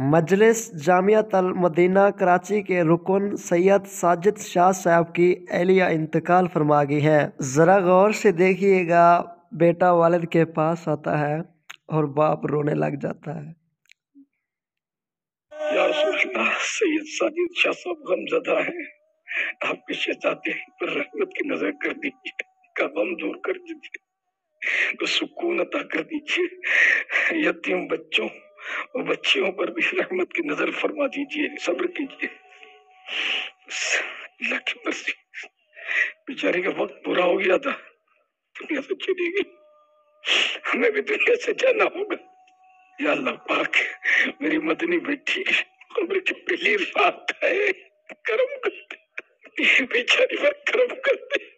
मजलिस जामिया तल मदीना कराची के रुकन सैयद साजिद शाह साहब की एलिया इंतकाल फरमा गई है। ज़रा गौर से देखिएगा, बेटा वालिद के पास आता है और बाप रोने लग जाता है। सैयद साजिद शाह साहब गमजदा है। आपके शहजादे पर रहमत की नज़र कर दीजिए, का दूर कर दीजिए तो सुकून अता कर दीजिए। यतीम बच्चों और बच्चियों पर भी रहमत की नज़र फरमा दीजिए, सब्र कीजिए। बेचारी का वक्त पूरा हो गया था, दुनिया से चली गई। हमें भी दुनिया से जाना होगा। या अल्लाह पाक, मेरी मदनी बेटी, कब्र की पहली रात है, करम करते। बेचारी पर करम करते।